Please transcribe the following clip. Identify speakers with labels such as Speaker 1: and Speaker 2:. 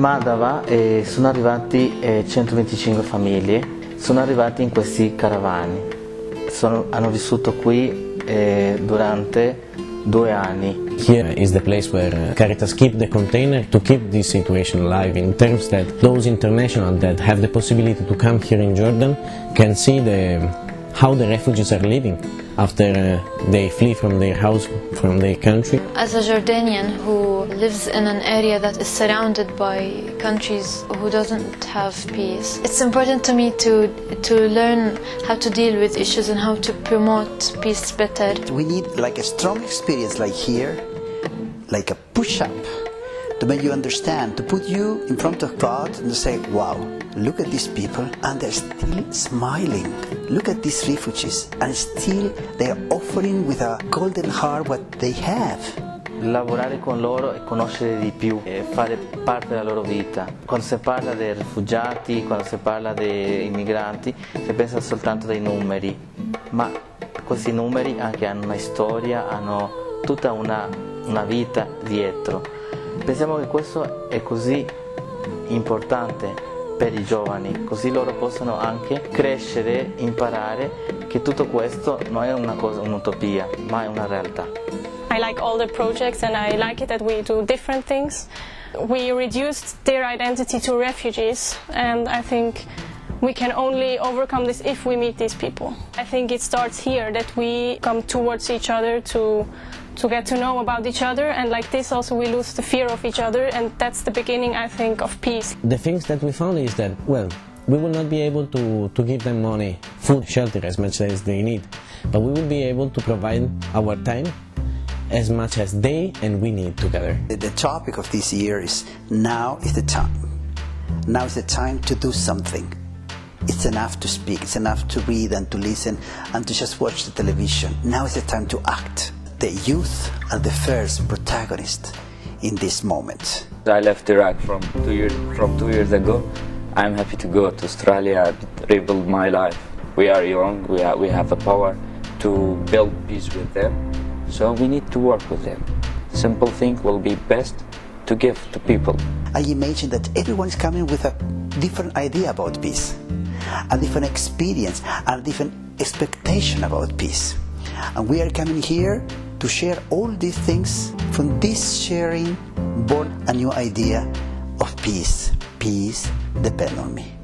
Speaker 1: Madava eh, sono arrivati eh, 125 famiglie, sono arrivati in questi caravani, sono, hanno vissuto qui eh, durante due anni.
Speaker 2: Here is the place where Caritas keep the container to keep this situation alive in terms that those international that have the possibility to come here in Jordan can see the, how the refugees are living after uh, they flee from their house, from their country.
Speaker 3: As a Jordanian who lives in an area that is surrounded by countries who doesn't have peace, it's important to me to, to learn how to deal with issues and how to promote peace better.
Speaker 4: We need like a strong experience like here, like a push-up to make you understand, to put you in front of God and say, wow, look at these people and they're still smiling. Look at these refugees and still they're offering with a golden heart what they have.
Speaker 1: Lavorare con loro e conoscere di più, e fare parte della loro vita. Quando si parla dei rifugiati, quando si parla dei migranti, si pensa soltanto dai numeri, ma questi numeri anche hanno una storia, hanno tutta una, una vita dietro. Pensiamo che questo è così importante per i giovani, così loro possono anche crescere, imparare che tutto questo non è una cosa, un'utopia, ma è una realtà.
Speaker 5: I like all the projects and I like it that we do different things. We reduced their identity to refugees and I think we can only overcome this if we meet these people. I think it starts here that we come towards each other to to get to know about each other and like this also we lose the fear of each other and that's the beginning I think of peace.
Speaker 2: The things that we found is that, well, we will not be able to, to give them money, food, shelter as much as they need, but we will be able to provide our time as much as they and we need together.
Speaker 4: The topic of this year is now is the time. Now is the time to do something. It's enough to speak, it's enough to read and to listen and to just watch the television. Now is the time to act. The youth are the first protagonists in this moment.
Speaker 6: I left Iraq from two years from two years ago. I'm happy to go to Australia and rebuild my life. We are young. We are, we have the power to build peace with them. So we need to work with them. Simple thing will be best to give to people.
Speaker 4: I imagine that everyone is coming with a different idea about peace, a different experience, and a different expectation about peace. And we are coming here to share all these things from this sharing born a new idea of peace. Peace depends on me.